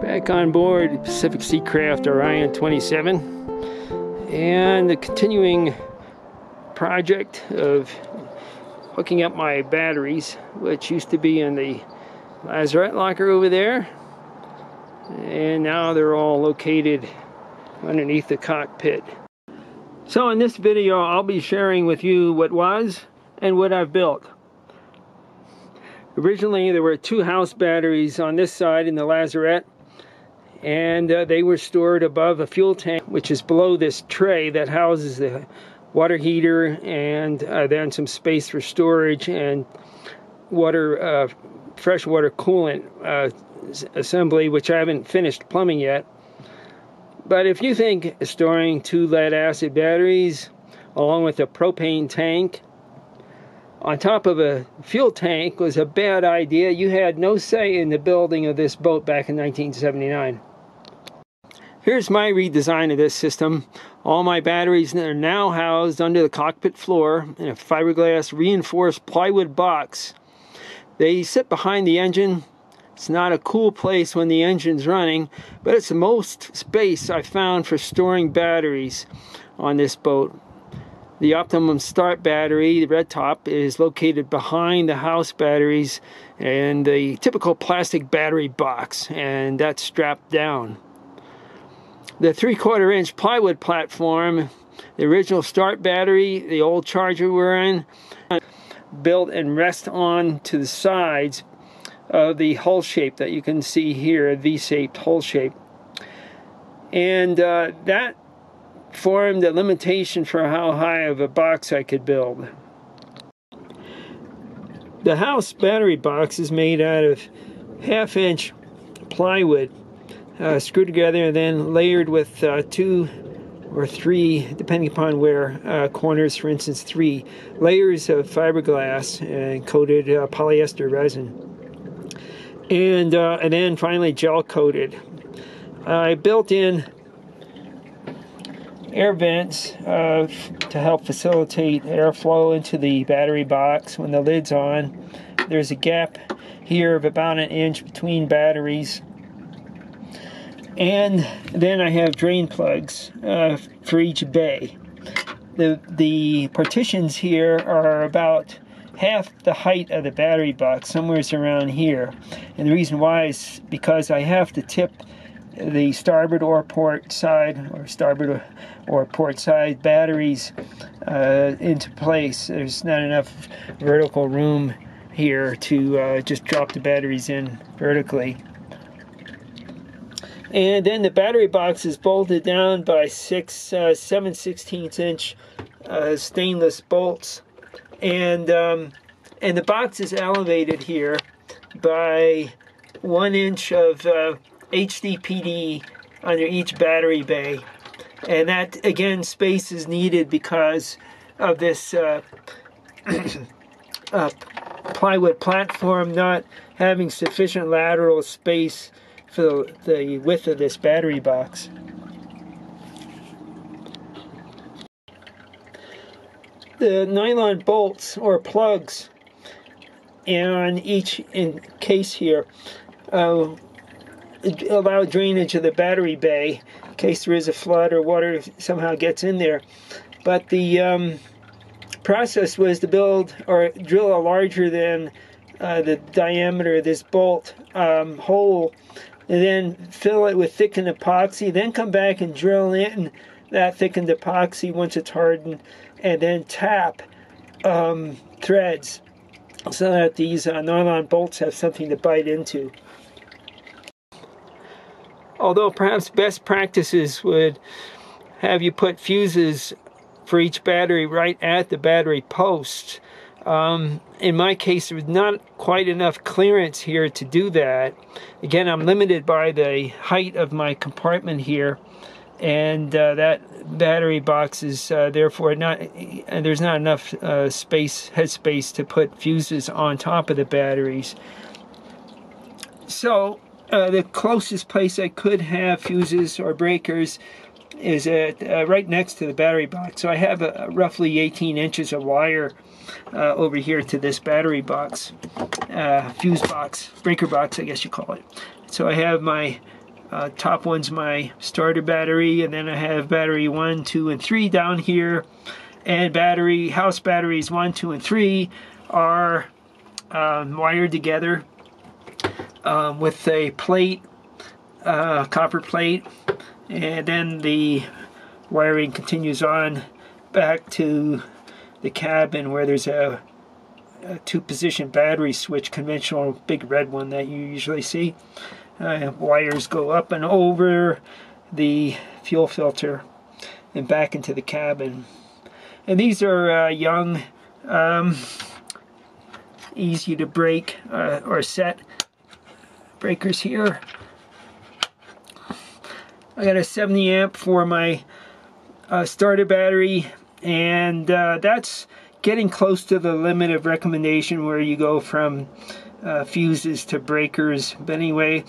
Back on board Pacific Seacraft Orion 27 and the continuing project of hooking up my batteries which used to be in the lazarette locker over there and now they're all located underneath the cockpit. So in this video I'll be sharing with you what was and what I've built. Originally there were two house batteries on this side in the lazarette and uh, they were stored above a fuel tank which is below this tray that houses the water heater and uh, then some space for storage and water uh, freshwater coolant uh, assembly which I haven't finished plumbing yet. But if you think storing two lead acid batteries along with a propane tank on top of a fuel tank was a bad idea you had no say in the building of this boat back in 1979 Here's my redesign of this system. All my batteries are now housed under the cockpit floor in a fiberglass reinforced plywood box. They sit behind the engine. It's not a cool place when the engine's running, but it's the most space I've found for storing batteries on this boat. The optimum start battery, the red top, is located behind the house batteries and the typical plastic battery box, and that's strapped down the three quarter inch plywood platform, the original start battery, the old charger we're in, built and rest on to the sides of the hull shape that you can see here, a V-shaped hull shape. And uh, that formed a limitation for how high of a box I could build. The house battery box is made out of half inch plywood uh, screwed together and then layered with uh, two or three, depending upon where, uh, corners, for instance, three layers of fiberglass and coated uh, polyester resin. And, uh, and then finally gel coated. I built in air vents uh, to help facilitate airflow into the battery box when the lid's on. There's a gap here of about an inch between batteries and then I have drain plugs uh, for each bay. The, the partitions here are about half the height of the battery box, somewhere around here. And the reason why is because I have to tip the starboard or port side, or starboard or port side batteries uh, into place. There's not enough vertical room here to uh, just drop the batteries in vertically. And then the battery box is bolted down by six, uh, 7 16 inch uh, stainless bolts. And, um, and the box is elevated here by one inch of uh, HDPE under each battery bay. And that, again, space is needed because of this uh, uh, plywood platform not having sufficient lateral space for the, the width of this battery box. The nylon bolts or plugs on each in case here uh, allow drainage of the battery bay in case there is a flood or water somehow gets in there. But the um, process was to build or drill a larger than uh, the diameter of this bolt um, hole and then fill it with thickened epoxy, then come back and drill in that thickened epoxy once it's hardened, and then tap um, threads so that these uh, nylon bolts have something to bite into. Although perhaps best practices would have you put fuses for each battery right at the battery post um, in my case, there was not quite enough clearance here to do that. Again, I'm limited by the height of my compartment here, and uh, that battery box is uh, therefore not, and there's not enough uh, space, headspace to put fuses on top of the batteries. So, uh, the closest place I could have fuses or breakers is at uh, right next to the battery box. So I have a roughly 18 inches of wire uh, over here to this battery box, uh, fuse box, breaker box, I guess you call it. So I have my Uh, top one's my starter battery, and then I have battery one, two, and three down here. And battery house batteries one, two, and three are um, wired together um, with a plate, uh, copper plate, and then the wiring continues on back to the cabin where there's a, a two position battery switch, conventional big red one that you usually see. Uh, wires go up and over the fuel filter and back into the cabin. And these are uh, young, um, easy to break uh, or set breakers here. I got a 70 amp for my uh, starter battery and uh, that's getting close to the limit of recommendation where you go from uh, fuses to breakers. But anyway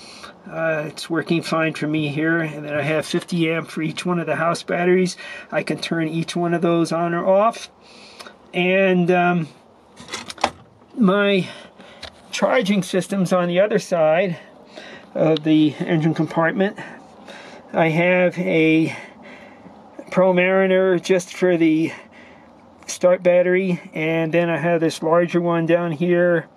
uh, it's working fine for me here and then I have 50 amp for each one of the house batteries. I can turn each one of those on or off. And um, my charging systems on the other side of the engine compartment I have a Pro Mariner just for the start battery and then I have this larger one down here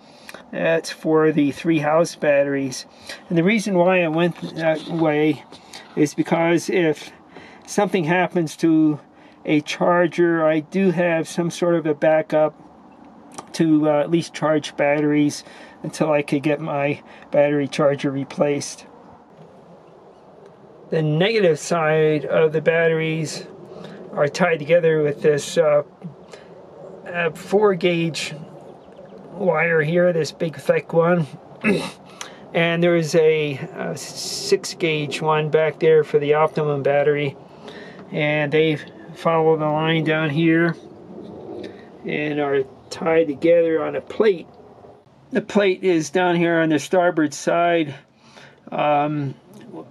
that's for the three house batteries. And the reason why I went that way is because if something happens to a charger I do have some sort of a backup to uh, at least charge batteries until I could get my battery charger replaced the negative side of the batteries are tied together with this uh, uh, four gauge wire here, this big thick one. and there's a, a, six gauge one back there for the optimum battery. And they follow the line down here and are tied together on a plate. The plate is down here on the starboard side. Um,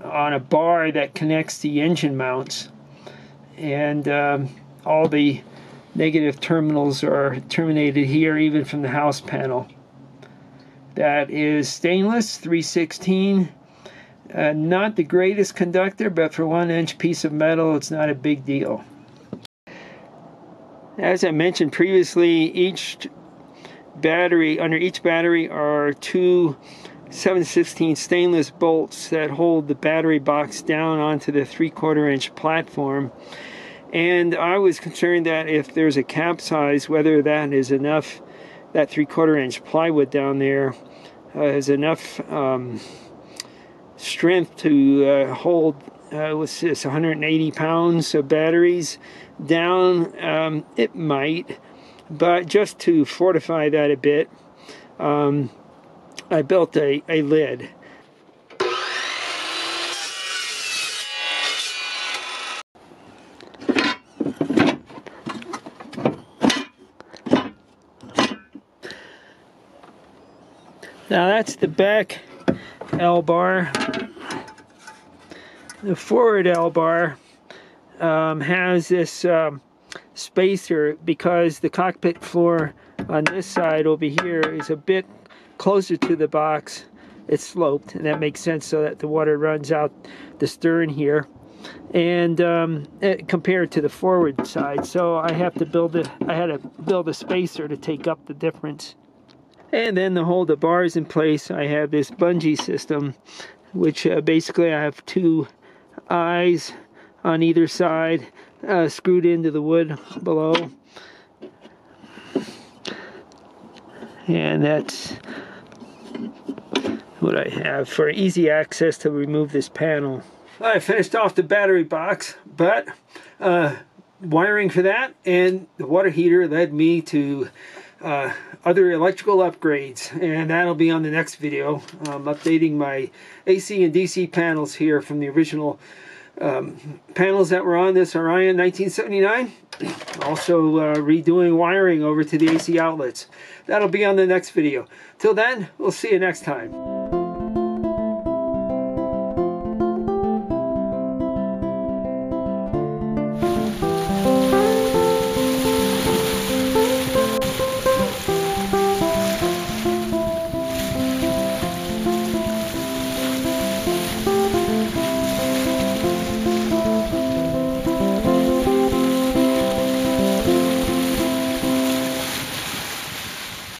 on a bar that connects the engine mounts. And um, all the negative terminals are terminated here even from the house panel. That is stainless 316 uh, not the greatest conductor but for one inch piece of metal it's not a big deal. As I mentioned previously each battery under each battery are two 716 stainless bolts that hold the battery box down onto the three quarter inch platform. And I was concerned that if there's a capsize whether that is enough that three quarter inch plywood down there uh, is enough um, strength to uh, hold uh, what's this 180 pounds of batteries down. Um, it might but just to fortify that a bit um, I built a, a lid. Now that's the back L bar. The forward L bar um, has this um, spacer because the cockpit floor on this side over here is a bit closer to the box it's sloped and that makes sense so that the water runs out the stern here. And um, it, eh, compared to the forward side so I have to build it I had to build a spacer to take up the difference. And then to hold the bars in place I have this bungee system which uh, basically I have two eyes on either side uh, screwed into the wood below. And that's what I have for easy access to remove this panel. I finished off the battery box, but uh, wiring for that and the water heater led me to uh, other electrical upgrades and that'll be on the next video. I'm updating my AC and DC panels here from the original um, panels that were on this Orion 1979. Also uh, redoing wiring over to the AC outlets. That'll be on the next video. Till then, we'll see you next time.